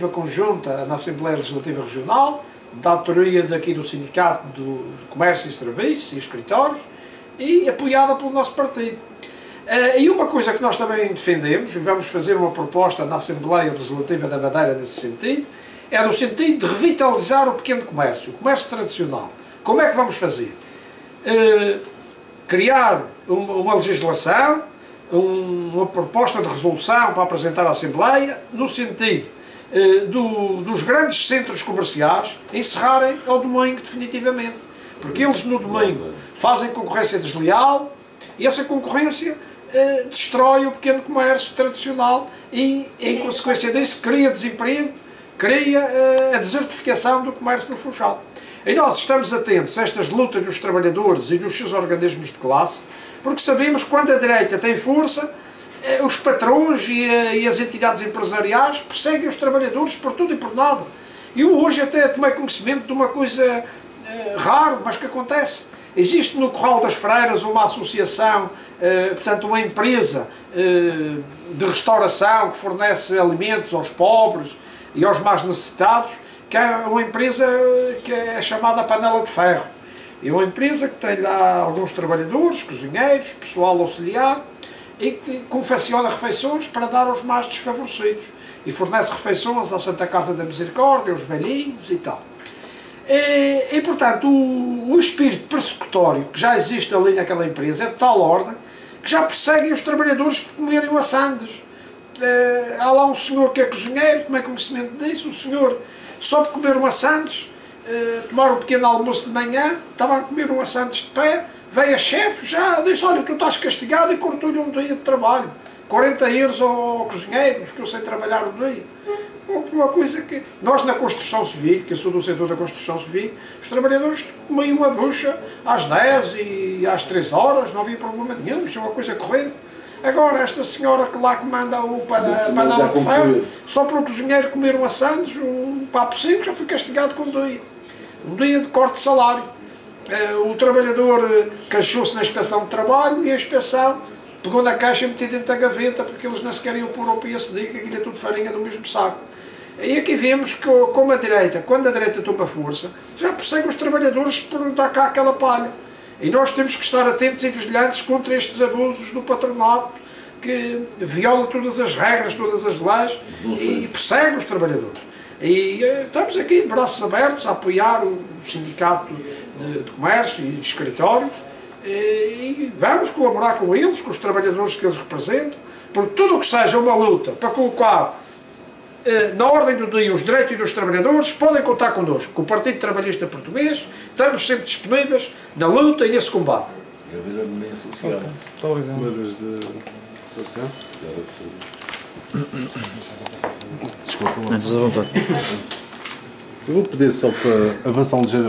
conjunta na Assembleia Legislativa Regional, da autoria daqui do Sindicato do Comércio e Serviços e Escritórios, e apoiada pelo nosso partido. Uh, e uma coisa que nós também defendemos, e vamos fazer uma proposta na Assembleia Legislativa da Madeira nesse sentido, é no sentido de revitalizar o pequeno comércio, o comércio tradicional. Como é que vamos fazer? Uh, criar uma, legislação, um, uma proposta de resolução para apresentar à Assembleia, no sentido do, dos grandes centros comerciais encerrarem ao domingo definitivamente. Porque eles no domingo fazem concorrência desleal e essa concorrência eh, destrói o pequeno comércio tradicional e, em consequência disso, cria desemprego, cria eh, a desertificação do comércio no Funchal. E nós estamos atentos a estas lutas dos trabalhadores e dos seus organismos de classe, porque sabemos que quando a direita tem força, eh, os patrões e, e as entidades empresariais perseguem os trabalhadores por tudo e por nada. Eu hoje até tomei conhecimento de uma coisa eh, rara, mas que acontece. Existe no Corral das Freiras uma associação eh, portanto, uma empresa eh, de restauração que fornece alimentos aos pobres e aos mais necessitados, que é uma empresa que é chamada Panela de Ferro. É uma empresa que tem lá alguns trabalhadores, cozinheiros, pessoal auxiliar, e que confecciona refeições para dar aos mais desfavorecidos. E fornece refeições à Santa Casa da Misericórdia, aos velhinhos e tal. E, e portanto, o, o espírito persecutório que já existe ali naquela empresa é de tal ordem que já perseguem os trabalhadores por comerem maçãs. Uh, há lá um senhor que é cozinheiro, como é conhecimento disso, o senhor só por comer maçãs, uh, tomar um pequeno almoço de manhã, estava a comer maçãs de pé, veio a chefe, já disse, olha, tu estás castigado e cortou-lhe um dia de trabalho. 40 euros ao cozinheiro, porque eu sei trabalhar um dia uma coisa que nós na construção civil, que eu sou do setor da construção civil, os trabalhadores comiam uma bucha às 10 e às 3 horas, não havia problema nenhum, isso é uma coisa corrente. Agora, esta senhora que lá comanda o panela de ferro, só para o cozinheiro comer um assandes, um papo 5, já foi castigado com um dia. Um dia de corte de salário. Eh, o trabalhador eh, queixou-se na inspeção de trabalho e a inspeção pegou na caixa e meteu dentro da gaveta porque eles não se queriam pôr ao PSD, que aquilo é tudo farinha do mesmo saco. E aqui vemos que, como a direita, quando a direita toma força, já persegue os trabalhadores por dar cá aquela palha. E nós temos que estar atentos e vigilantes contra estes abusos do patronato que viola todas as regras, todas as leis e persegue os trabalhadores. E eh, estamos aqui de braços abertos a apoiar o Sindicato de, de Comércio e de Escritórios e, e vamos colaborar com eles, com os trabalhadores que eles representam, porque tudo o que seja uma luta para colocar eh, na ordem do dia os direitos dos trabalhadores, podem contar connosco, com o Partido Trabalhista Português, estamos sempre disponíveis na luta e nesse combate. Muito obrigado. Desculpa. Antes à vontade. Eu vou pedir só para avançar um ligeiro